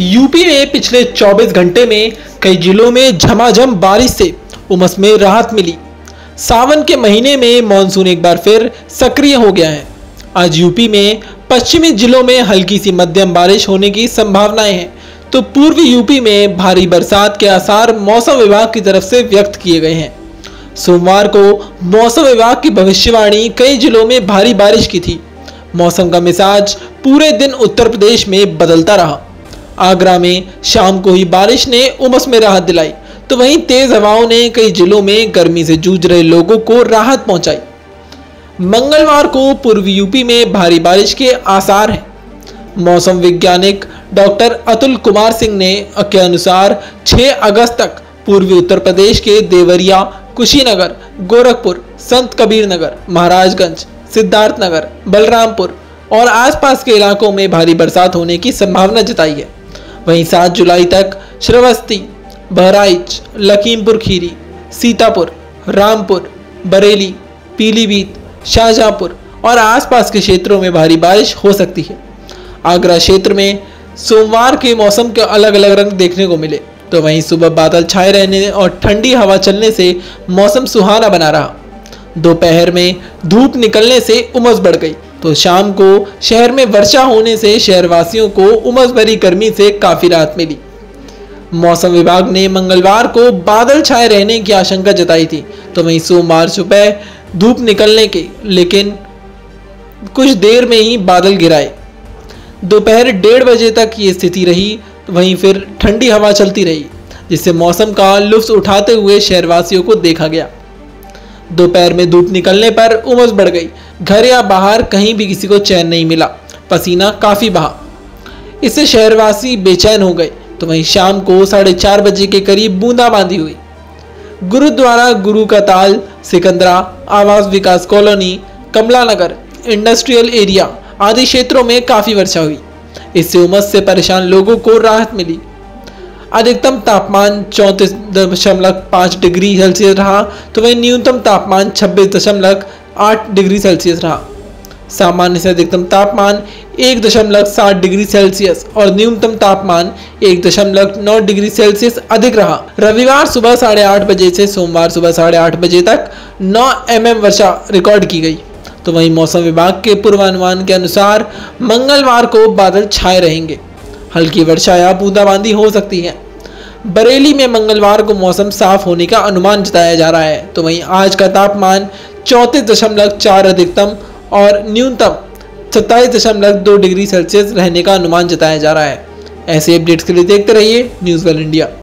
UP में पिछले 24 घंटे में कई जिलों में झमाझम बारिश से उमस में राहत मिली। सावन के महीने में मानसून एक बार फिर सक्रिय हो गया है। आज यूपी में पश्चिमी जिलों में हल्की सी मध्यम बारिश होने की संभावनाएँ हैं। तो पूर्वी यूपी में भारी बरसात के आसार मौसम विभाग की तरफ़ से व्यक्त किए गए हैं। सोमवार को मौसम विभाग की भविष्यवाणी कई जिलों में भारी बारिश की थी। मौसम का मिजाज पूरे दिन उत्तर प्रदेश में बदलता रहा। आगरा में शाम को ही बारिश ने उमस में राहत दिलाई। तो वहीं तेज हवाओं ने कई जिलों में गर्मी से जूझ रहे लोगों को राहत पहुंचाई। मंगलवार को पूर्वी यूपी में भारी बारिश के आसार हैं। मौसम वैज्ञानिक डॉक्टर अतुल कुमार सिंह ने के अनुसार 6 अगस्त तक पूर्वी उत्तर प्रदेश के देवरिया, कुशीनगर, गोरखपुर, संत कबीर नगर, महाराजगंज सिद्धार्थनगर बलरामपुर और आसपास के इलाकों में भारी बरसात होने की संभावना जताई है। वहीं सात जुलाई तक श्रवस्ती, बहराइच, लखीमपुर खीरी, सीतापुर, रामपुर, बरेली, पीलीभीत, शाहजहांपुर और आसपास के क्षेत्रों में भारी बारिश हो सकती है। आगरा क्षेत्र में सोमवार के मौसम के अलग अलग रंग देखने को मिले तो वहीं सुबह बादल छाए रहने और ठंडी हवा चलने से मौसम सुहाना बना रहा। दोपहर में धूप निकलने से उमस बढ़ गई। तो शाम को शहर में वर्षा होने से शहरवासियों को उमस भरी गर्मी से काफ़ी राहत मिली। मौसम विभाग ने मंगलवार को बादल छाए रहने की आशंका जताई थी। तो वहीं सोमवार सुबह धूप निकलने के, लेकिन कुछ देर में ही बादल गिराए। दोपहर डेढ़ बजे तक ये स्थिति रही, वहीं फिर ठंडी हवा चलती रही, जिससे मौसम का लुफ्स उठाते हुए शहरवासियों को देखा गया। दोपहर में धूप निकलने पर उमस बढ़ गई घर या बाहर कहीं भी किसी को चैन नहीं मिला। पसीना काफ़ी बहा। इससे शहरवासी बेचैन हो गए तो वहीं शाम को साढ़े चार बजे के करीब बूंदाबांदी हुई। गुरुद्वारा, गुरु का ताल, Sikandra, Awas Vikas colony, Kamla Nagar, industrial area आदि क्षेत्रों में काफ़ी वर्षा हुई। इससे उमस से परेशान लोगों को राहत मिली। अधिकतम तापमान चौंतीस दशमलव पाँच डिग्री सेल्सियस रहा तो वहीं न्यूनतम तापमान छब्बीस दशमलव आठ डिग्री सेल्सियस रहा। सामान्य से अधिकतम तापमान एक दशमलव सात डिग्री सेल्सियस और न्यूनतम तापमान एक दशमलव नौ डिग्री सेल्सियस अधिक रहा। रविवार सुबह साढ़े आठ बजे से सोमवार सुबह साढ़े आठ बजे तक नौ एम वर्षा रिकॉर्ड की गई। तो वहीं मौसम विभाग के पूर्वानुमान के अनुसार मंगलवार को बादल छाए रहेंगे। हल्की वर्षा या बूंदाबांदी हो सकती है। बरेली में मंगलवार को मौसम साफ़ होने का अनुमान जताया जा रहा है। तो वहीं आज का तापमान चौंतीस दशमलव चार अधिकतम और न्यूनतम सत्ताईस दशमलव दो डिग्री सेल्सियस रहने का अनुमान जताया जा रहा है। ऐसे अपडेट्स के लिए देखते रहिए न्यूज़ वेल इंडिया।